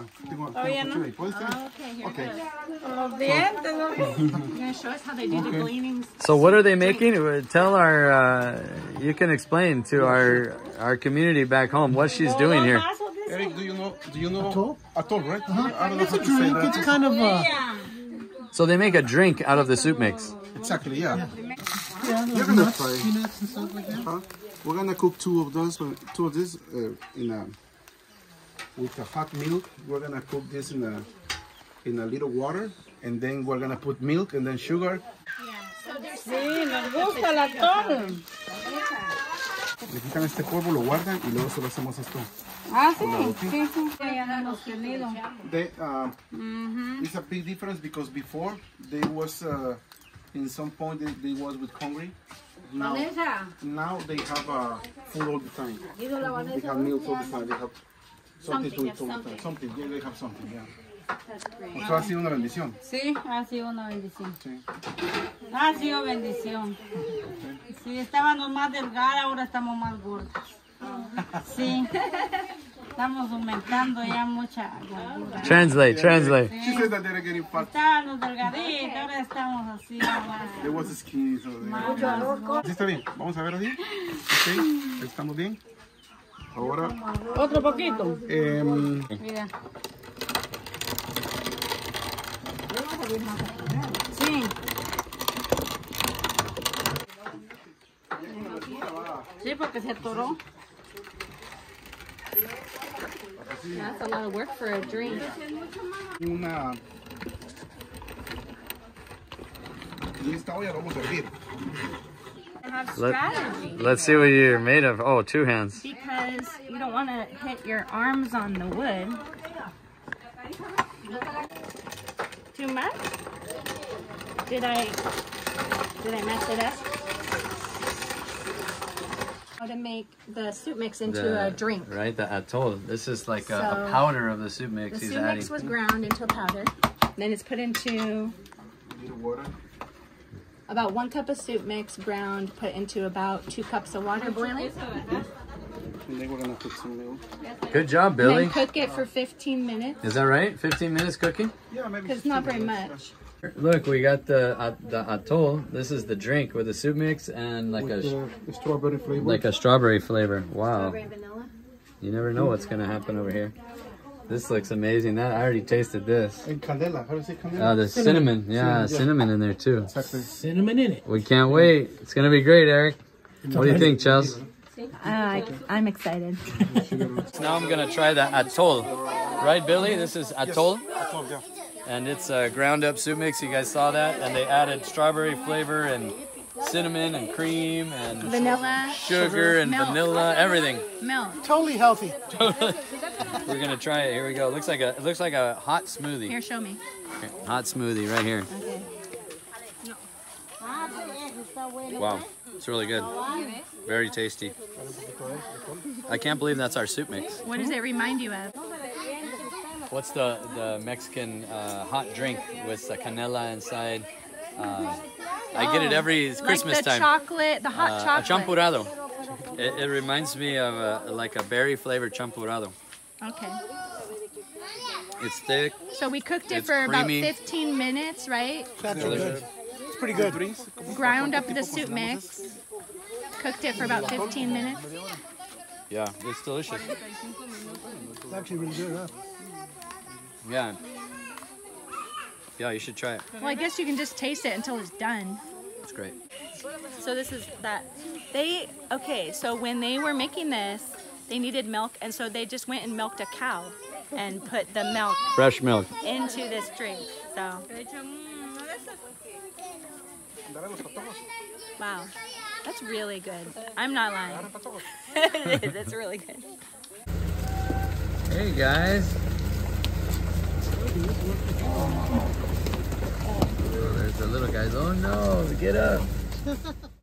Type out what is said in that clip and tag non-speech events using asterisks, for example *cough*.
Ah, tengo, tengo Todavía no. ahí. ¿Puedes ser? Okay, Okay. Los dientes, ¿no? *laughs* You're gonna show us how they do the gleanings. So what are they making? Uh, Tell our, uh, you can explain to our our community back home what she's doing here. Eric, do you know? Do you know? Atol? Atol, right? I don't know It's how a to say drink. that. It's kind of uh, So they make a drink out of the soup mix. Exactly, yeah. yeah, You're gonna nuts, try. peanuts and stuff like that. Huh? We're gonna cook two of those, uh, two of this uh, in a with the hot milk. We're gonna cook this in a in a little water, and then we're gonna put milk and then sugar. Sí, nos gusta el atún. Le quitan este polvo, lo guardan y luego solo hacemos esto. Ah, sí, sí, sí. Ya no hemos tenido. They, uh, It's a big difference because before they was uh, in some point they, they was with hungry. Now, now they have uh, food all the time. They have meals all the time. They have something, Something, to yes, all something. Something. Yeah, they have something. Yeah. O sea, ha sido una bendición. Sí, ha sido una bendición. Sí. Ha sido bendición. Sí, estábamos más delgadas, ahora estamos más gordas. Sí. Estamos aumentando ya mucha gordura. Translate, translate. She said that they're getting fat. Estábamos delgaditas, ahora estamos así. There was skinny, so they... Sí, está bien. Vamos a ver así. Ok, estamos bien. Ahora, Otro poquito. em, Mira. Sí. Sí, porque se atoró. That's a lot of work for a drink. una... Y esta olla la vamos a hervir. Have Let, strategy let's see what you're made of. Oh, two hands. because you don't want to hit your arms on the wood. Too much? Did I did I mess it up? How to make the soup mix into The- a drink. Right, the atol. This is like a, a powder of the soup mix The he's soup adding. mix was ground into a powder. Then it's put into Little water. About one cup of soup mix ground, put into about two cups of water boiling. And then we're gonna put some milk. Good job, Billy. then cook it for 15 minutes. Is that right? 15 minutes cooking? Yeah, maybe. Because it's not very much. Look, we got the uh, the atol. This is the drink with the soup mix and like With a the strawberry flavor. like a strawberry flavor. Wow. Strawberry vanilla. You never know what's gonna happen over here. This looks amazing. That I already tasted this. And canela. How do you say canela? Oh, the cinnamon. Yeah, Cinnamon, yeah. cinnamon in there too. Exactly. cinnamon in it. We can't wait. It's gonna be great, Eric. What do you think, Chels? Uh, I'm excited. *laughs* Now I'm gonna try the atol. Right, Billy? This is atol. Atol, yeah. And it's a ground up soup mix. You guys saw that. And they added strawberry flavor and cinnamon and cream and Vanilla, sugar and Milk. vanilla, everything. milk. Totally healthy. We're gonna try it. Here we go. It looks like a it looks like a hot smoothie. Here, show me. Hot smoothie right here. Okay. Wow, it's really good. Very tasty. I can't believe that's our soup mix. What does it remind you of? What's the the Mexican uh, hot drink with the canela inside? Uh, I get it every it's Christmas like the time. chocolate, the hot Uh, a chocolate. champurrado. It, it reminds me of a, like a berry flavored champurrado. Okay. It's thick. So we cooked it for creamy. about 15 minutes, right? That's good. It's pretty good. Ground up the soup mix. Cooked it for about 15 minutes. Yeah, it's delicious. It's actually really good, huh? Yeah. Yeah, you should try it. Well, I guess you can just taste it until it's done. It's great. So this is that. They okay. So when they were making this, they needed milk, and so they just went and milked a cow, and put the milk Fresh milk. into this drink. So wow, that's really good. I'm not lying. *laughs* it is. It's really good. Hey guys. There's the little guys. Oh no, get up.